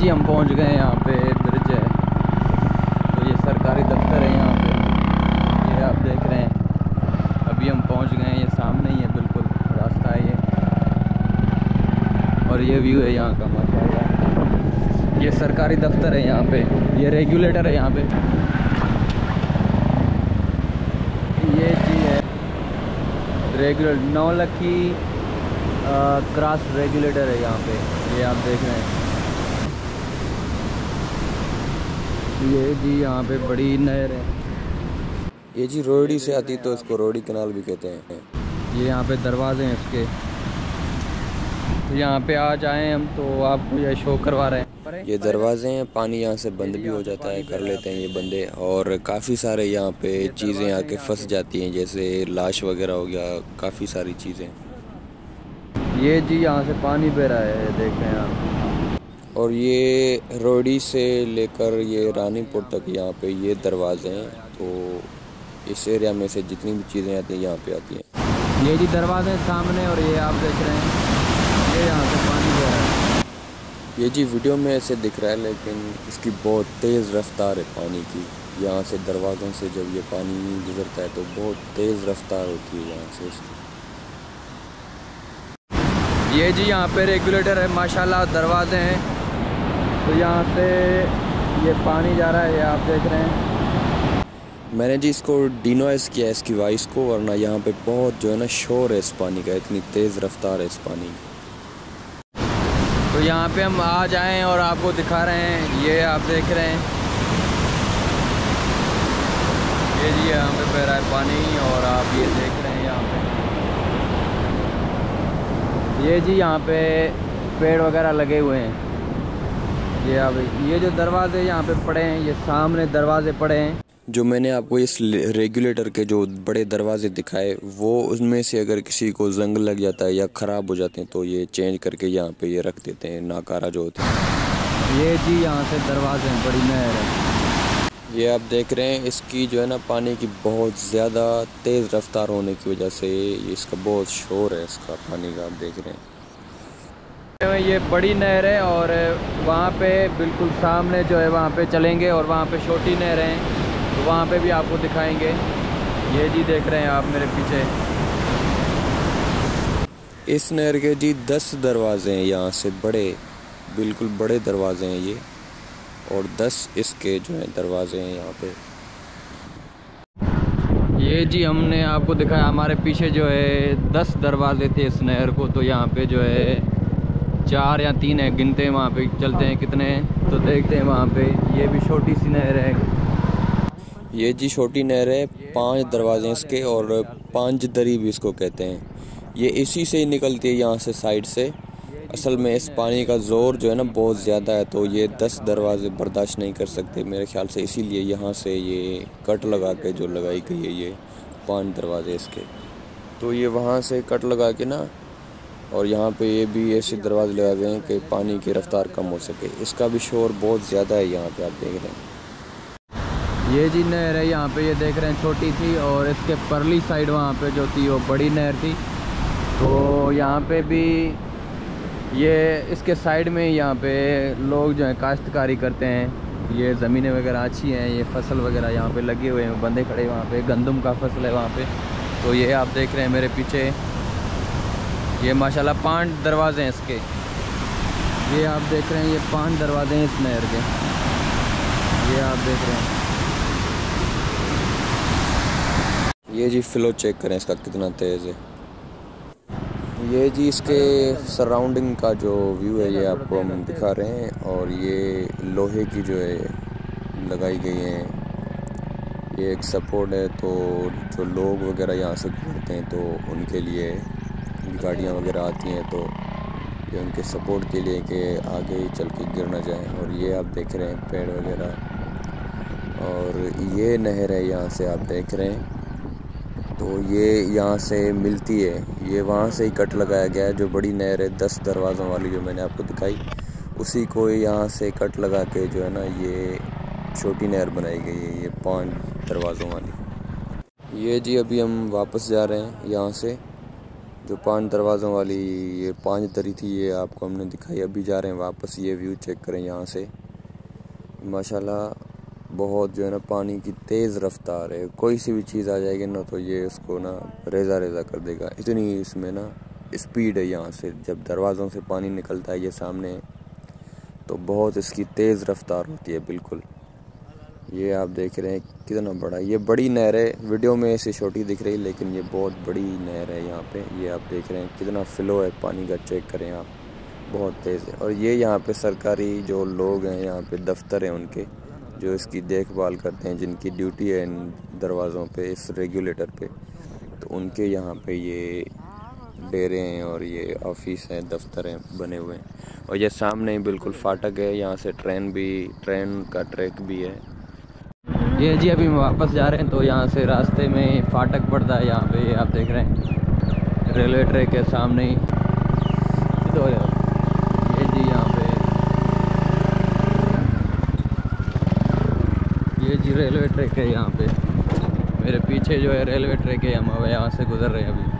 जी, हम पहुँच गए यहाँ पे ब्रिज है। तो ये सरकारी दफ्तर है यहाँ पे। ये आप देख रहे हैं। अभी हम पहुँच गए हैं, ये सामने ही है बिल्कुल, रास्ता है ये। और ये व्यू है यहाँ का माशा ये सरकारी दफ्तर है यहाँ पे। ये रेगुलेटर है यहाँ पे। ये जी है। रेगुलेटर नौ नौलखी क्रॉस रेगुलेटर है यहाँ पे। ये आप देख रहे हैं। ये जी यहाँ पे बड़ी नहर है। ये जी रोड़ी से आती तो इसको रोड़ी कनाल भी कहते हैं। ये यहाँ पे दरवाजे हैं इसके। तो यहाँ पे आ जाएँ हम तो आपको ये शो करवा रहे हैं। ये दरवाजे हैं पानी यहाँ से बंद भी हो जाता है कर लेते हैं ये बंदे। और काफ़ी सारे यहाँ पे चीज़ें आके फंस जाती हैं जैसे लाश वगैरह हो गया काफ़ी सारी चीज़ें। ये जी यहाँ से पानी बह रहा है देख रहे हैं आप। और ये रोडी से लेकर ये रानीपुर तक यहाँ पे ये दरवाजे हैं तो इस एरिया में से जितनी भी चीज़ें आती हैं यहाँ पे आती हैं। ये जी दरवाजे सामने और ये आप देख रहे हैं। ये यहाँ से पानी बह रहा है। ये जी वीडियो में ऐसे दिख रहा है लेकिन इसकी बहुत तेज़ रफ्तार है पानी की। यहाँ से दरवाज़ों से जब ये पानी गुजरता है तो बहुत तेज़ रफ्तार होती है यहाँ से इसकी। ये जी यहाँ पे रेगुलेटर है माशाल्लाह दरवाजे हैं। तो यहाँ से ये पानी जा रहा है ये आप देख रहे हैं। मैंने जी इसको डिनोइस किया है इसकी वॉइस को वरना यहाँ पे बहुत जो है ना शोर है इस पानी का इतनी तेज़ रफ्तार है इस पानी की। तो यहाँ पे हम आ जाएँ और आपको दिखा रहे हैं ये आप देख रहे हैं। ये जी यहाँ पे बह रहा है पानी और आप ये देख रहे हैं यहाँ पे। ये जी यहाँ पे पेड़ वगैरह लगे हुए हैं। ये अब ये जो दरवाजे यहाँ पे पड़े हैं ये सामने दरवाजे पड़े हैं। जो मैंने आपको इस रेगुलेटर के जो बड़े दरवाजे दिखाए वो उसमें से अगर किसी को जंग लग जाता है या ख़राब हो जाते हैं तो ये चेंज करके यहाँ पे ये रख देते हैं नाकारा जो होते हैं। ये जी यहाँ से दरवाजे हैं बड़ी नहर है। ये आप देख रहे हैं इसकी जो है ना पानी की बहुत ज़्यादा तेज़ रफ्तार होने की वजह से इसका बहुत शोर है इसका पानी का आप देख रहे हैं। ये बड़ी नहर है और वहाँ पे बिल्कुल सामने जो है वहाँ पे चलेंगे और वहाँ पे छोटी नहर है तो वहाँ पे भी आपको दिखाएँगे। ये जी देख रहे हैं आप मेरे पीछे। इस नहर के जी दस दरवाजे हैं यहाँ से बड़े बिल्कुल बड़े दरवाजे हैं ये और दस इसके जो हैं दरवाजे हैं यहाँ पे। ये जी हमने आपको दिखाया हमारे पीछे जो है दस दरवाजे थे इस नहर को तो यहाँ पे जो है चार या तीन है, गिनते हैं वहाँ पे, चलते हैं कितने हैं तो देखते हैं वहाँ पे। ये भी छोटी सी नहर है। ये जी छोटी नहर है, पाँच दरवाजे इसके और पाँच दरी भी इसको कहते हैं। ये इसी से ही निकलती है यहाँ से साइड से। असल में इस पानी का ज़ोर जो है ना, बहुत ज़्यादा है तो ये दस दरवाजे बर्दाश्त नहीं कर सकते मेरे ख्याल से। इसीलिए यहाँ से ये कट लगा के जो लगाई गई है, ये पाँच दरवाजे इसके। तो ये वहाँ से कट लगा के ना और यहाँ पे ये भी ऐसे दरवाजे लगा गए हैं कि पानी की रफ्तार कम हो सके। इसका भी शोर बहुत ज़्यादा है यहाँ पे, आप देख रहे हैं। ये जी नहर है यहाँ पे, ये देख रहे हैं छोटी थी और इसके परली साइड वहाँ पे जो थी वो बड़ी नहर थी। तो यहाँ पे भी ये, इसके साइड में यहाँ पे लोग जो है काश्तकारी करते हैं। ये ज़मीनें वगैरह अच्छी हैं, ये फ़सल वगैरह यहाँ पे लगे हुए हैं बंदे खड़े वहाँ पे, गंदम का फ़सल है वहाँ पे। तो ये आप देख रहे हैं मेरे पीछे। ये माशाल्लाह पाँच दरवाजे हैं इसके। ये आप देख रहे हैं, ये पाँच दरवाजे हैं इस नहर के। ये आप देख रहे हैं। ये जी फ्लो चेक करें इसका कितना तेज़ है। ये जी इसके सराउंडिंग का जो व्यू है, ये आपको हम दिखा रहे हैं और ये लोहे की जो है लगाई गई है। ये एक सपोर्ट है तो जो लोग वगैरह यहाँ से गुजरते हैं तो उनके लिए गाड़ियाँ वगैरह आती हैं तो ये उनके सपोर्ट के लिए कि आगे चल के गिर ना जाए। और ये आप देख रहे हैं पेड़ वगैरह। और ये नहर है यहाँ से आप देख रहे हैं। तो ये यहाँ से मिलती है। ये वहाँ से ही कट लगाया गया है, जो बड़ी नहर है, दस दरवाज़ों वाली जो मैंने आपको दिखाई। उसी को यहाँ से कट लगा के जो है ना, ये छोटी नहर बनाई गई है, ये पाँच दरवाज़ों वाली। ये जी अभी हम वापस जा रहे हैं यहाँ से। जो पाँच दरवाज़ों वाली ये पाँच दरी थी, ये आपको हमने दिखाई। अभी जा रहे हैं वापस, ये व्यू चेक करें यहाँ से। माशाल्लाह, बहुत जो है ना पानी की तेज़ रफ्तार है। कोई सी भी चीज़ आ जाएगी ना तो ये उसको ना रेजा रेजा कर देगा। इतनी इसमें ना स्पीड है यहाँ से। जब दरवाज़ों से पानी निकलता है ये सामने तो बहुत इसकी तेज़ रफ्तार होती है, बिल्कुल। ये आप देख रहे हैं कितना बड़ा, ये बड़ी नहर है। वीडियो में ऐसे छोटी दिख रही है लेकिन ये बहुत बड़ी नहर है यहाँ पे। ये आप देख रहे हैं कितना फ़्लो है, पानी का चेक करें आप। बहुत तेज़ है। और ये यहाँ पे सरकारी जो लोग हैं, यहाँ पे दफ्तर हैं उनके, जो इसकी देखभाल करते हैं, जिनकी ड्यूटी है इन दरवाज़ों पे, इस रेगुलेटर पे तो उनके यहाँ पे ये डेरे हैं और ये ऑफ़िस हैं, दफ्तर हैं, बने हुए हैं। और ये सामने ही बिल्कुल फाटक है, यहाँ से ट्रेन भी, ट्रेन का ट्रैक भी है। ये जी, अभी वापस जा रहे हैं तो यहाँ से रास्ते में फाटक पड़ता है, यहाँ पे आप देख रहे हैं, रेलवे ट्रैक के सामने ही। तो ये जी यहाँ पे, ये जी रेलवे ट्रैक है यहाँ पे। मेरे पीछे जो है रेलवे ट्रैक है, हम यहाँ से गुजर रहे हैं अभी।